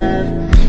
love.